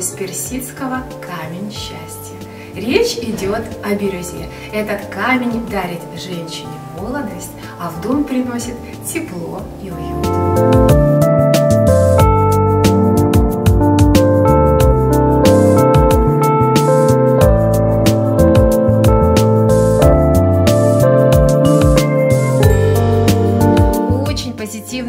с персидского камень счастья. Речь идет о бирюзе. Этот камень дарит женщине молодость, а в дом приносит тепло и уют.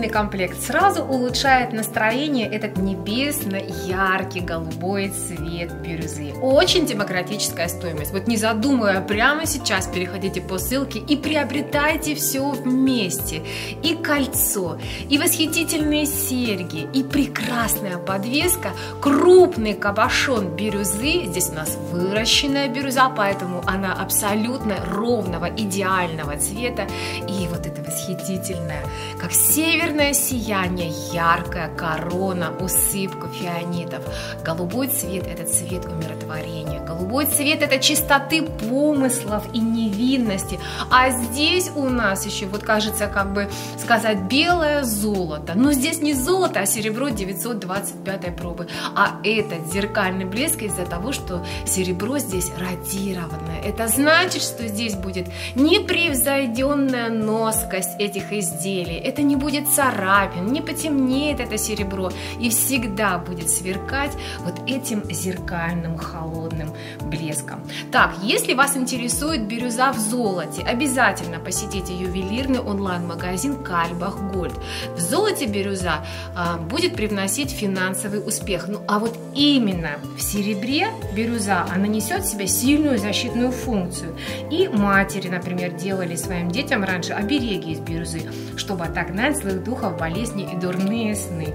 Позитивный комплект. Сразу улучшает настроение этот небесно-яркий голубой цвет бирюзы. Очень демократическая стоимость. Вот не задумывая, прямо сейчас переходите по ссылке и приобретайте все вместе. И кольцо, и восхитительные серьги, и прекрасная подвеска, крупный кабошон бирюзы. Здесь у нас выращенная бирюза, поэтому она абсолютно ровного, идеального цвета. И вот это восхитительное, как Северное сияние, яркая корона, усыпка фианитов. Голубой цвет – это цвет умиротворения. Голубой цвет – это чистоты помыслов и невинности. А здесь у нас еще, вот кажется, как бы сказать, белое золото. Но здесь не золото, а серебро 925 пробы. А этот зеркальный блеск из-за того, что серебро здесь радированное. Это значит, что здесь будет непревзойденная носкость этих изделий. Это не будет царапин, не потемнеет это серебро и всегда будет сверкать вот этим зеркальным холодным блеском. Так, если вас интересует бирюза в золоте, обязательно посетите ювелирный онлайн-магазин Кальбах Гольд. В золоте бирюза а, будет привносить финансовый успех. Ну а вот именно в серебре бирюза, она несет в себе сильную защитную функцию. И матери, например, делали своим детям раньше обереги из бирюзы, чтобы отогнать злых духов, болезни и дурные сны.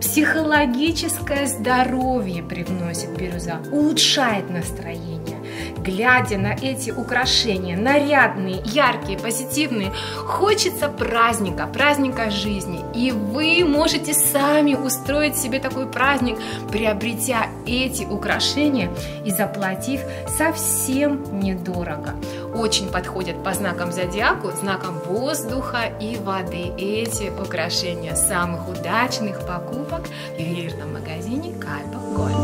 Психологическое здоровье привносит бирюза, улучшает настроение. Глядя на эти украшения, нарядные, яркие, позитивные, хочется праздника, праздника жизни. И вы можете сами устроить себе такой праздник, приобретя эти украшения и заплатив совсем недорого. Очень подходят по знакам зодиаку, знакам воздуха и воды. Эти украшения самых удачных покупок в ювелирном магазине Кальпа Гольд.